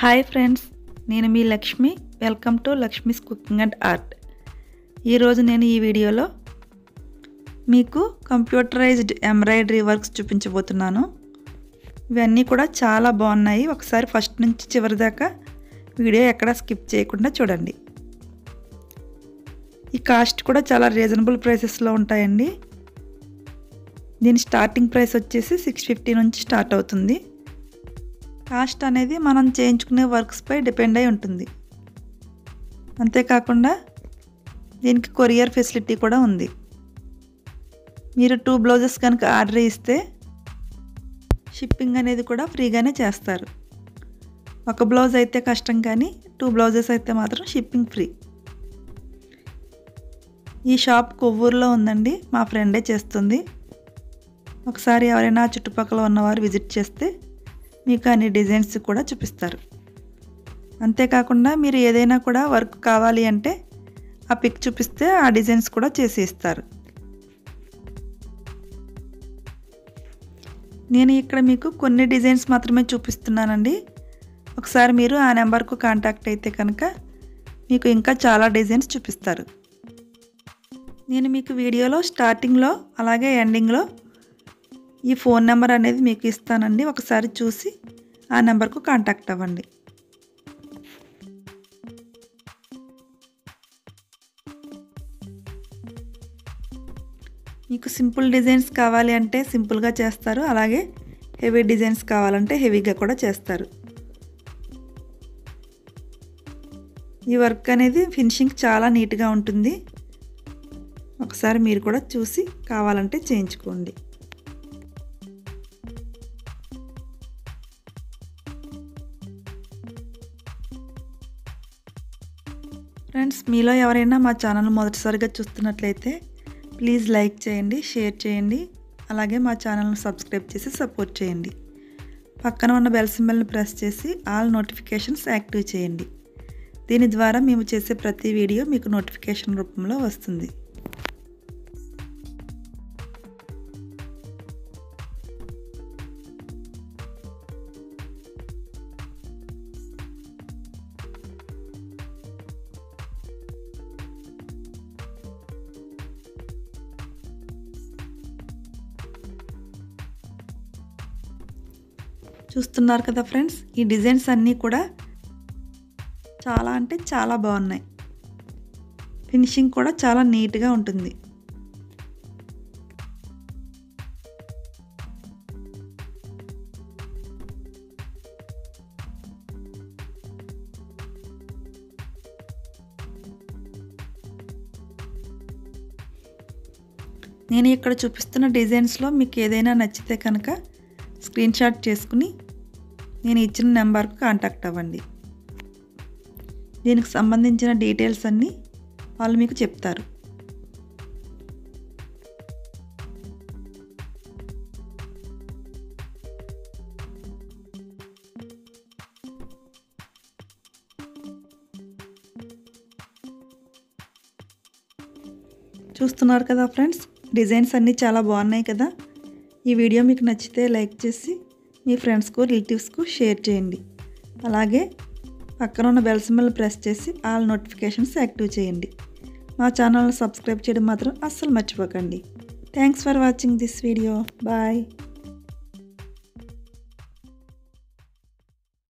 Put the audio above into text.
Hi friends నేను మీ Lakshmi. Welcome to Lakshmi's cooking and art. ఈరోజు నేను ఈ వీడియోలో మీకు కంప్యూటరైజ్డ్ ఎంబ్రాయిడరీ వర్క్స్ చూపించబోతున్నాను. ఇవన్నీ కూడా చాలా బాగున్నాయి. ఒకసారి ఫస్ట్ నుంచి చివరి దాకా వీడియో ఎక్కడ స్కిప్ చేయకుండా చూడండి. ఈ కాస్ట్ కూడా చాలా రీజనబుల్ ప్రైసెస్లో ఉంటాయండి. దీని స్టార్టింగ్ ప్రైస్ వచ్చేసి సిక్స్ ఫిఫ్టీ నుంచి స్టార్ట్ అవుతుంది. కాస్ట్ అనేది మనం చేయించుకునే వర్క్స్పై డిపెండ్ అయి ఉంటుంది. అంతేకాకుండా దీనికి కొరియర్ ఫెసిలిటీ కూడా ఉంది. మీరు టూ బ్లౌజెస్ కనుక ఆర్డర్ ఇస్తే షిప్పింగ్ అనేది కూడా ఫ్రీగానే చేస్తారు. ఒక బ్లౌజ్ అయితే కష్టం కానీ టూ బ్లౌజెస్ అయితే మాత్రం షిప్పింగ్ ఫ్రీ. ఈ షాప్ కొవ్వూరులో ఉందండి మా ఫ్రెండే చేస్తుంది. ఒకసారి ఎవరైనా చుట్టుపక్కల ఉన్నవారు విజిట్ చేస్తే మీకు అన్ని డిజైన్స్ కూడా చూపిస్తారు. అంతేకాకుండా మీరు ఏదైనా కూడా వర్క్ కావాలి అంటే ఆ పిక్ చూపిస్తే ఆ డిజైన్స్ కూడా చేసి ఇస్తారు నేను ఇక్కడ మీకు కొన్ని డిజైన్స్ మాత్రమే చూపిస్తున్నానండి. ఒకసారి మీరు ఆ నెంబర్కు కాంటాక్ట్ అయితే కనుక మీకు ఇంకా చాలా డిజైన్స్ చూపిస్తారు. నేను మీకు వీడియోలో స్టార్టింగ్లో అలాగే ఎండింగ్లో ఈ ఫోన్ నెంబర్ అనేది మీకు ఇస్తానండి. ఒకసారి చూసి ఆ నెంబర్కు కాంటాక్ట్ అవ్వండి. మీకు సింపుల్ డిజైన్స్ కావాలి అంటే సింపుల్గా చేస్తారు. అలాగే హెవీ డిజైన్స్ కావాలంటే హెవీగా కూడా చేస్తారు. ఈ వర్క్ అనేది ఫినిషింగ్ చాలా నీట్గా ఉంటుంది. ఒకసారి మీరు కూడా చూసి కావాలంటే చేయించుకోండి. ఫ్రెండ్స్ మీలో ఎవరైనా మా ఛానల్ మొదటిసారిగా చూస్తున్నట్లయితే ప్లీజ్ లైక్ చేయండి షేర్ చేయండి అలాగే మా ఛానల్ను సబ్స్క్రైబ్ చేసి సపోర్ట్ చేయండి. పక్కన ఉన్న బెల్ సింబల్ని ప్రెస్ చేసి ఆల్ నోటిఫికేషన్స్ యాక్టివ్ చేయండి. దీని ద్వారా మేము చేసే ప్రతి వీడియో మీకు నోటిఫికేషన్ రూపంలో వస్తుంది. చూస్తున్నారు కదా ఫ్రెండ్స్ ఈ డిజైన్స్ అన్నీ కూడా చాలా అంటే చాలా బాగున్నాయి. ఫినిషింగ్ కూడా చాలా నీట్గా ఉంటుంది. నేను ఇక్కడ చూపిస్తున్న డిజైన్స్లో మీకు ఏదైనా నచ్చితే కనుక స్క్రీన్షాట్ చేసుకుని నేను ఇచ్చిన నెంబర్కు కాంటాక్ట్ అవ్వండి. దీనికి సంబంధించిన డీటెయిల్స్ అన్నీ వాళ్ళు మీకు చెప్తారు. చూస్తున్నారు కదా ఫ్రెండ్స్ డిజైన్స్ అన్నీ చాలా బాగున్నాయి కదా. ఈ వీడియో మీకు నచ్చితే లైక్ చేసి మీ ఫ్రెండ్స్కు రిలేటివ్స్కు షేర్ చేయండి. అలాగే పక్కన ఉన్న బెల్ సింబల్ ప్రెస్ చేసి ఆల్ నోటిఫికేషన్స్ యాక్టివ్ చేయండి. మా ఛానల్ని సబ్స్క్రైబ్ చేయడం మాత్రం అస్సలు మర్చిపోకండి. Thanks for watching this video. Bye.